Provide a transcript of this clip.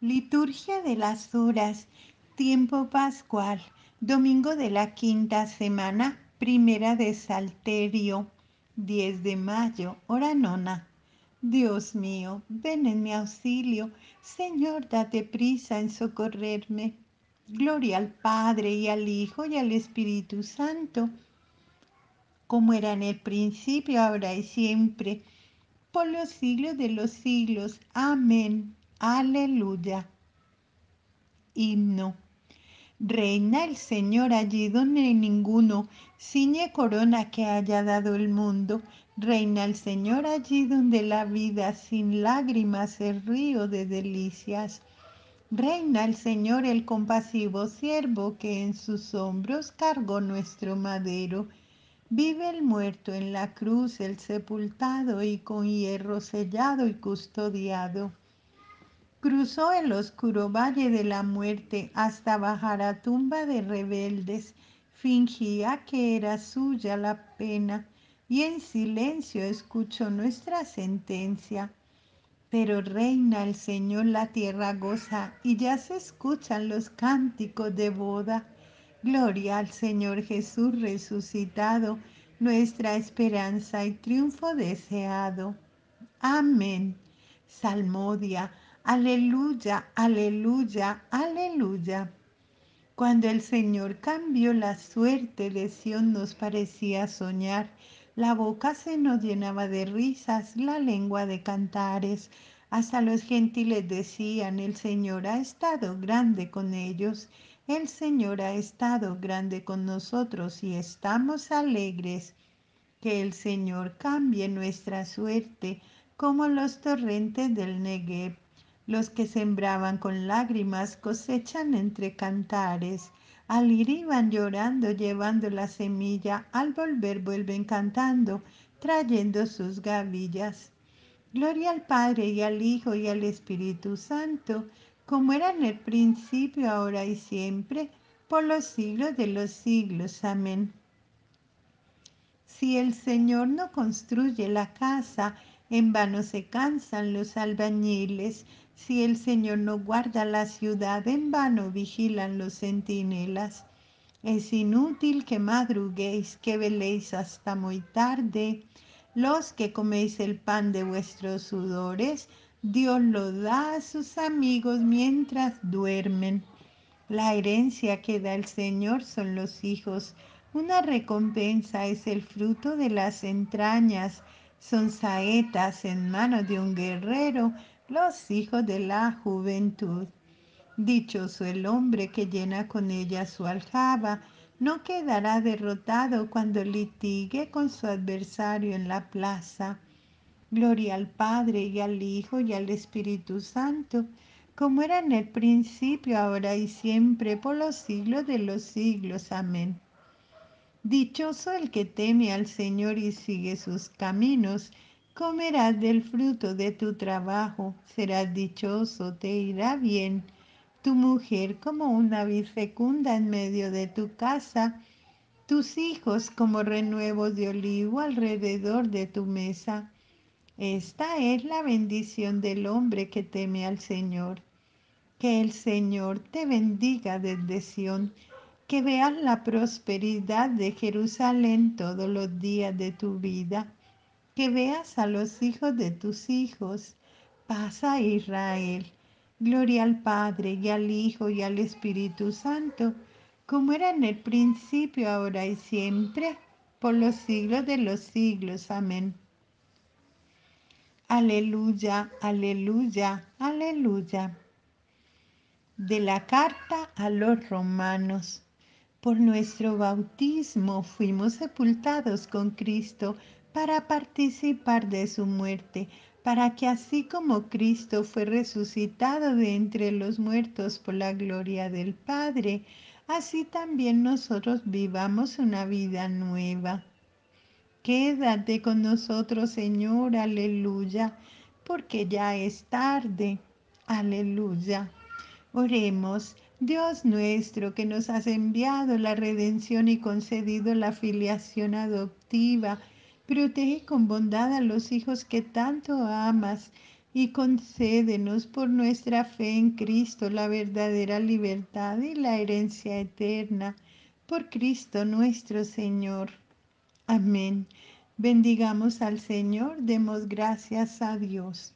Liturgia de las Horas, tiempo pascual, domingo de la quinta semana, primera de Salterio, 10 de mayo, hora nona. Dios mío, ven en mi auxilio, Señor, date prisa en socorrerme. Gloria al Padre y al Hijo y al Espíritu Santo, como era en el principio, ahora y siempre, por los siglos de los siglos. Amén. Aleluya. Himno. Reina el Señor allí donde ninguno ciñe corona que haya dado el mundo. Reina el Señor allí donde la vida sin lágrimas es río de delicias. Reina el Señor el compasivo siervo que en sus hombros cargó nuestro madero. Vive el muerto en la cruz, el sepultado y con hierro sellado y custodiado. Cruzó el oscuro valle de la muerte hasta bajar a tumba de rebeldes. Fingía que era suya la pena y en silencio escuchó nuestra sentencia. Pero reina el Señor, la tierra goza y ya se escuchan los cánticos de boda. Gloria al Señor Jesús resucitado, nuestra esperanza y triunfo deseado. Amén. Salmodia. Aleluya, aleluya, aleluya. Cuando el Señor cambió la suerte de Sión nos parecía soñar. La boca se nos llenaba de risas, la lengua de cantares. Hasta los gentiles decían, el Señor ha estado grande con ellos. El Señor ha estado grande con nosotros y estamos alegres. Que el Señor cambie nuestra suerte como los torrentes del Negev. Los que sembraban con lágrimas cosechan entre cantares. Al ir iban llorando llevando la semilla, al volver vuelven cantando, trayendo sus gavillas. Gloria al Padre y al Hijo y al Espíritu Santo, como era en el principio, ahora y siempre, por los siglos de los siglos. Amén. Si el Señor no construye la casa, en vano se cansan los albañiles. Si el Señor no guarda la ciudad, en vano vigilan los centinelas. Es inútil que madruguéis, que veléis hasta muy tarde. Los que coméis el pan de vuestros sudores, Dios lo da a sus amigos mientras duermen. La herencia que da el Señor son los hijos. Una recompensa es el fruto de las entrañas. Son saetas en manos de un guerrero los hijos de la juventud. Dichoso el hombre que llena con ella su aljaba, no quedará derrotado cuando litigue con su adversario en la plaza. Gloria al Padre y al Hijo y al Espíritu Santo, como era en el principio, ahora y siempre, por los siglos de los siglos. Amén. Dichoso el que teme al Señor y sigue sus caminos comerás del fruto de tu trabajo, serás dichoso, te irá bien. Tu mujer como una vid fecunda en medio de tu casa, tus hijos como renuevos de olivo alrededor de tu mesa. Esta es la bendición del hombre que teme al Señor. Que el Señor te bendiga desde Sión, que veas la prosperidad de Jerusalén todos los días de tu vida que veas a los hijos de tus hijos. Pasa Israel. Gloria al Padre y al Hijo y al Espíritu Santo, como era en el principio, ahora y siempre, por los siglos de los siglos. Amén. Aleluya, aleluya, aleluya. De la carta a los romanos. Por nuestro bautismo fuimos sepultados con Cristo para participar de su muerte, para que así como Cristo fue resucitado de entre los muertos por la gloria del Padre, así también nosotros vivamos una vida nueva. Quédate con nosotros, Señor, aleluya, porque ya es tarde, aleluya. Oremos, Dios nuestro, que nos has enviado la redención y concedido la filiación adoptiva, Protege con bondad a los hijos que tanto amas. y concédenos por nuestra fe en Cristo la verdadera libertad y la herencia eterna. Por Cristo nuestro Señor. Amén. Bendigamos al Señor, demos gracias a Dios.